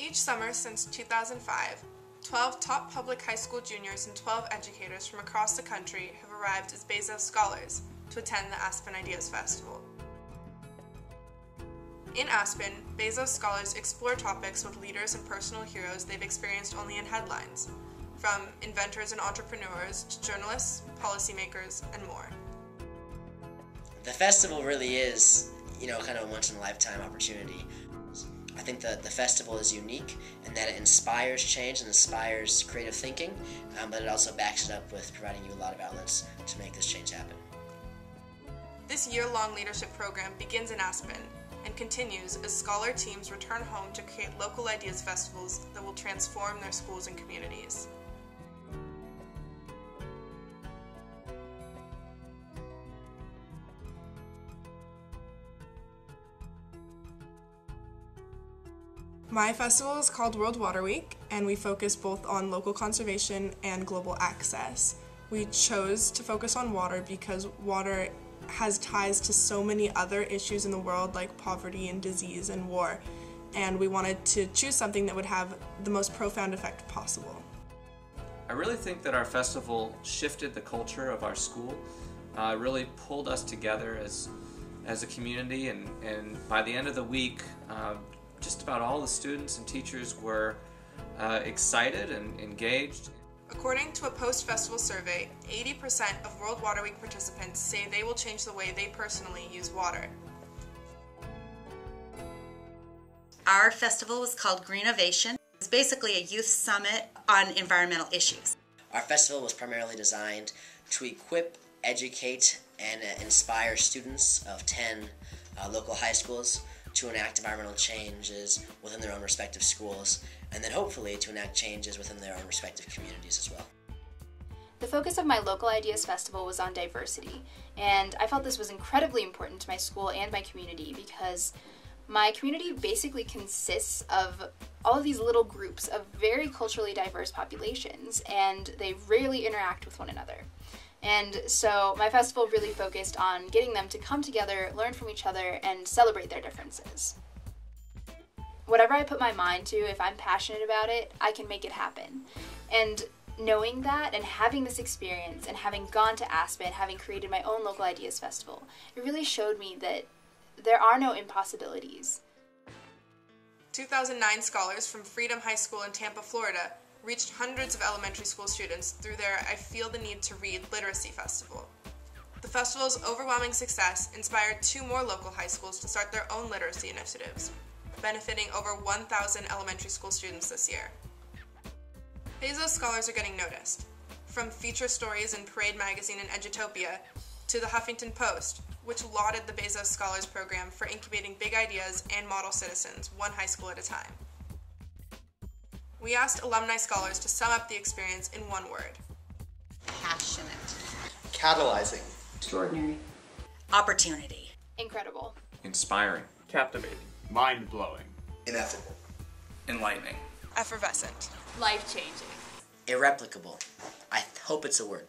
Each summer since 2005, 12 top public high school juniors and 12 educators from across the country have arrived as Bezos Scholars to attend the Aspen Ideas Festival. In Aspen, Bezos Scholars explore topics with leaders and personal heroes they've experienced only in headlines, from inventors and entrepreneurs to journalists, policymakers, and more. The festival really is, you know, kind of a once in a lifetime opportunity. I think that the festival is unique in that it inspires change and inspires creative thinking, um, but it also backs it up with providing you a lot of outlets to make this change happen. This year long leadership program begins in Aspen and continues as scholar teams return home to create local ideas festivals that will transform their schools and communities. My festival is called World Water Week, and we focus both on local conservation and global access. We chose to focus on water because water has ties to so many other issues in the world, like poverty and disease and war, and we wanted to choose something that would have the most profound effect possible. I really think that our festival shifted the culture of our school, uh, really pulled us together as, as a community, and, and by the end of the week, uh, just about all the students and teachers were uh, excited and engaged. According to a post festival survey, 80% of World Water Week participants say they will change the way they personally use water. Our festival was called Greenovation. It's basically a youth summit on environmental issues. Our festival was primarily designed to equip, educate, and inspire students of 10 uh, local high schools to enact environmental changes within their own respective schools, and then hopefully to enact changes within their own respective communities as well. The focus of my Local Ideas Festival was on diversity, and I felt this was incredibly important to my school and my community because my community basically consists of all of these little groups of very culturally diverse populations, and they rarely interact with one another. And so my festival really focused on getting them to come together, learn from each other, and celebrate their differences. Whatever I put my mind to, if I'm passionate about it, I can make it happen. And knowing that and having this experience and having gone to Aspen, having created my own local ideas festival, it really showed me that there are no impossibilities. 2009 scholars from Freedom High School in Tampa, Florida reached hundreds of elementary school students through their I Feel the Need to Read Literacy Festival. The festival's overwhelming success inspired two more local high schools to start their own literacy initiatives, benefiting over 1,000 elementary school students this year. Bezos scholars are getting noticed, from feature stories in Parade magazine and Edutopia to the Huffington Post, which lauded the Bezos Scholars Program for incubating big ideas and model citizens, one high school at a time. We asked alumni scholars to sum up the experience in one word. Passionate. Catalyzing. Extraordinary. Opportunity. Incredible. Inspiring. Captivating. Mind blowing. Ineffable. Enlightening. Effervescent. Life changing. Irreplicable. I hope it's a word.